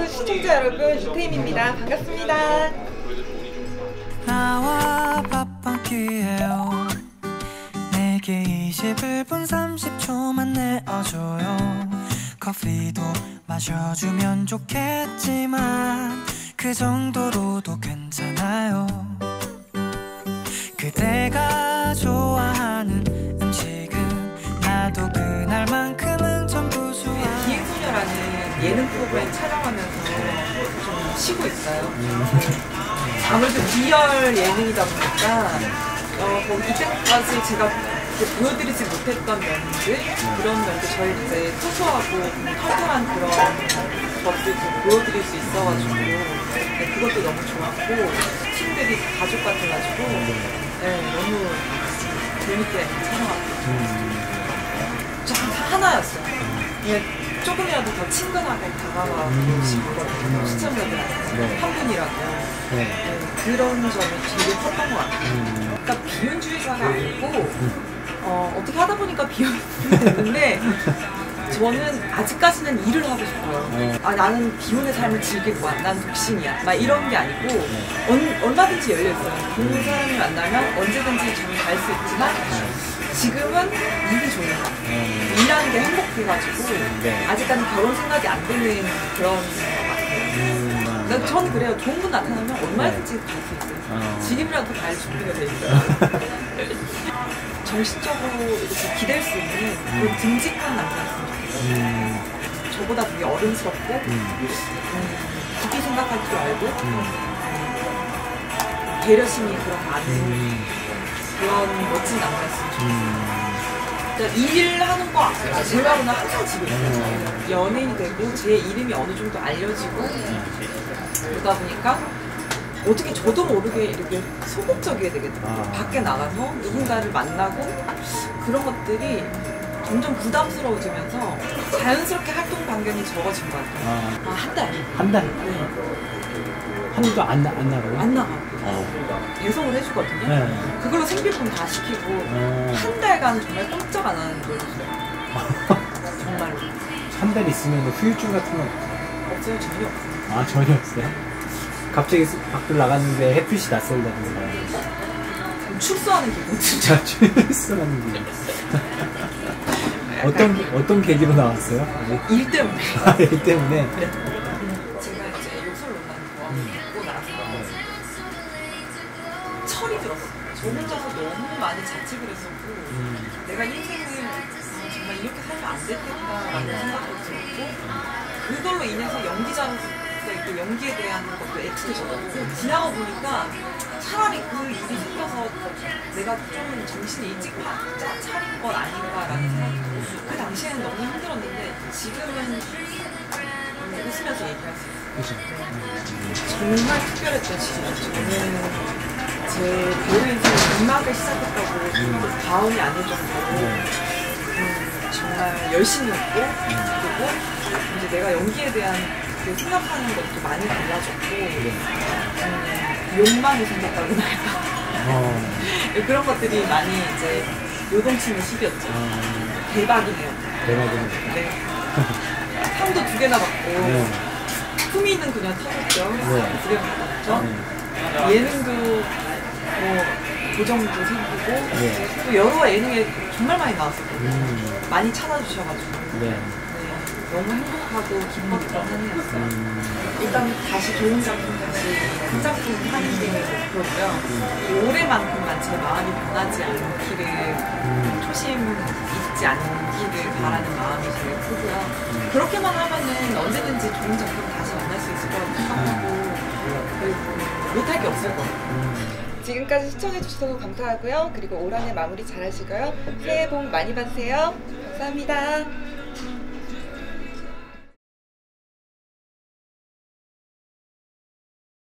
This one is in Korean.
콘서트 시청자 여러분 이태임입니다. 반갑습니다. 나와 밥한끼예요 내게 21분 30초만 내어줘요 커피도 마셔주면 좋겠지만 그 정도로도 괜찮아요 예능 프로그램 촬영하면서 좀 쉬고 있어요. 아무래도 비열 예능이다 보니까 어, 뭐 이때까지 제가 보여드리지 못했던 면들 그런 면들 저희 이제 소소하고 털털한 그런 것들 좀 보여드릴 수 있어가지고 네, 그것도 너무 좋았고 팀들이 가족 같아가지고 네, 너무 재밌게 촬영하고 저 하나였어요. 네, 조금이라도 더 친근하게 다가가고 싶거든요. 시청자들한테 네. 한 분이라도 네. 네, 그런 점이 되게 컸던 것 같아요. 그러니까 비혼주의자가 아니고 어, 어떻게 하다 보니까 됐는데 저는 아직까지는 일을 하고 싶어요. 아 나는 비혼의 삶을 즐길 거야. 난 독신이야. 막 이런 게 아니고 언- 얼마든지 열려 있어요. 좋은 사람을 만나면 언제든지 저는 갈 수 있지만 지금은 일이 좋은 거. 일하는 게 행복해가지고 네. 아직까지 결혼 생각이 안 드는 그런 것 같아요. 난 저는 그래요. 좋은 분 나타나면 얼마든지 갈수 있어요. 어. 지금이라도 갈 준비가 돼 있어요. 정신적으로 이렇게 기댈 수 있는 그런 듬직한 남자였으면 좋겠어요. 저보다 되게 어른스럽고 음, 깊이 생각할 줄 알고 음, 배려심이 그런 많은 그런 멋진 남자였으면 좋겠어요. 그러니까 일하는 거 제외하고는 항상 집에 있어요. 연예인이 되고 제 이름이 어느 정도 알려지고 그러다 보니까 어떻게 저도 모르게 이렇게 소극적이게 되겠더라고요. 아. 밖에 나가서 누군가를 만나고 그런 것들이 점점 부담스러워지면서 자연스럽게 활동 반경이 적어진 것 같아요. 아, 아, 한 달. 한 달? 네. 한 달도 안, 나- 안 나가요? 안 나가. 어. 배송을 해주거든요. 네. 그걸로 생필품 다 시키고 어. 한 달간 정말 꼼짝 안 하는 거였어요. 정말로. 한달 있으면 후유증 같은 건 없어요, 전혀 없어요. 아, 전혀 없어요? 갑자기 스- 밖을 나갔는데 햇빛이 낯설다든가. 좀 축소하는 기분. 진짜 출소하는 게. 어떤, 어떤 계기로 나왔어요? 아직? 일 때문에. 아, 일 때문에? 제가 이제 욕설 논란 좋아하고 나서 철이 들었어요. 저 혼자서 너무 많이 자책을 했었고 내가 인생을 아, 정말 이렇게 살면 안 됐겠다라는 생각도 들었고 그걸로 인해서 연기자로서 그 연기에 대한 것도 애틋해졌고 지나가 보니까 차라리 그 일이 내가 좀 정신이 일찍 바- 짜- 차린 건 아닌가라는 생각이 들고 그 당시에는 너무 힘들었는데 지금은 음, 웃으면서 얘기할 수 있어요. 그죠? 정말 특별했죠 지금. 저는 제 배우 인생 음악을 시작했다고 그 다음이 아닐 정도로 음, 정말 열심히 했고 그리고 이제 내가 연기에 대한 그 생각하는 것도 많이 달라졌고 음, 욕망이 생겼다고나 할까 어. 그런 것들이 많이 이제 요동치는 시기였죠 어. 대박이네요 대박이네. 네. 상도 두 개나 받고 네. 후미는 그냥 터졌죠 네. 두개 받았죠 네. 예능도 뭐 고정도 생기고 네. 또 여러 예능에 정말 많이 나왔었거든요. 음. 많이 찾아주셔가지고 네. 네, 너무 행복하고 기뻤던 한 해였어요. 음. 일단 다시 좋은 작품 다시 큰 작품 하는 게 목표고요. 이 올해만큼만 제 마음이 변하지 않기를 초심 잊지 않기를 바라는 마음이 제일 크고요. 그렇게만 하면은 언제든지 좋은 작품 다시 만날 수 있을 거라고 생각하고 그리고 못할 게 없을 거예요. 지금까지 시청해주셔서 감사하고요. 그리고 올 한해 마무리 잘 하시고요. 새해 복 많이 받으세요. 감사합니다.